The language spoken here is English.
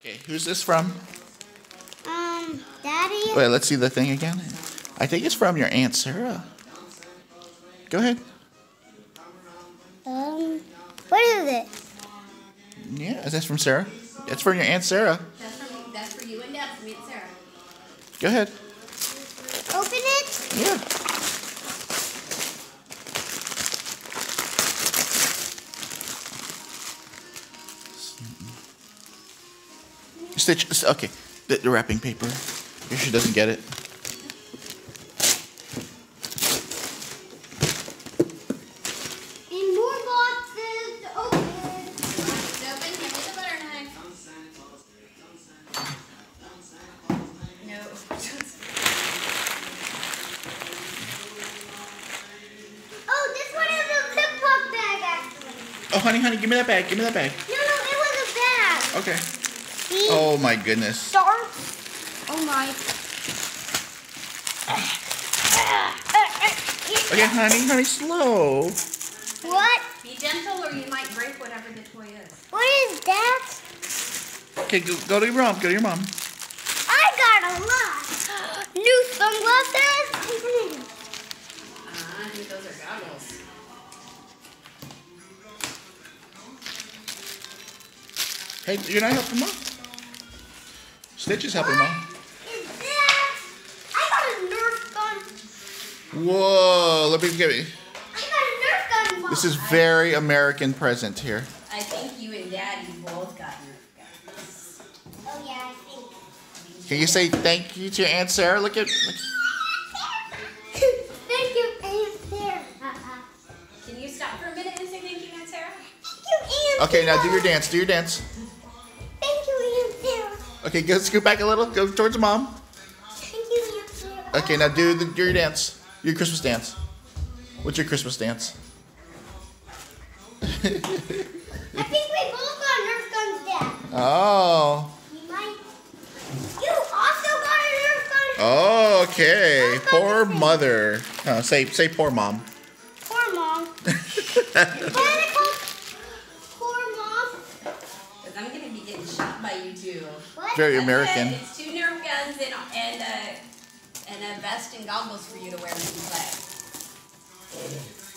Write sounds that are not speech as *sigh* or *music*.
Okay, who's this from? Um, Daddy? Wait, let's see the thing again. I think it's from your Aunt Sarah. Go ahead. Um, what is it? Yeah, is that from Sarah? That's from your Aunt Sarah. That's for, that's for you and Dad, for me and Sarah. Go ahead. Open it? Yeah. Stitch. Okay, the, the wrapping paper. Here she doesn't get it. And more boxes to open. It's open, give me the butter knife. No. Oh, this one is a Ziploc bag, actually. Oh, honey, honey, give me that bag. Give me that bag. No, no, it was a bag. Okay. See? Oh my goodness. Sharp. Oh my. Okay, honey, honey, slow. What? Be gentle or you might break whatever the toy is. What is that? Okay, go, go to your mom. Go to your mom. I got a lot. New sunglasses. Ah, I think those are goggles. Hey, you're not helping mom? Stitch is helping mom. Is that? I got a Nerf gun. Whoa, let me get me. I got a Nerf gun. Mom. This is very American present here. I think you and Daddy both got Nerf guns. Oh yeah, I think. Can you say thank you to your Aunt Sarah? Look at. Look. *laughs* Thank you, Aunt Sarah. Can you stop for a minute and say thank you, Aunt Sarah? Thank you, Aunt Sarah! Okay, now do your dance. Do your dance. Okay, go scoot back a little. Go towards mom. Thank you, Okay, now do the do your dance. Your Christmas dance. What's your Christmas dance? *laughs* I think we both got Nerf guns, Dad. Oh. You might. You also got a Nerf gun. Okay. Poor mother. Uh, say say poor mom. Poor mom. Why I call poor mom? Because I'm going to be getting shot by you two. What? Very That's American. it. It's two Nerf guns and, and, a, and a vest and goggles for you to wear when you play.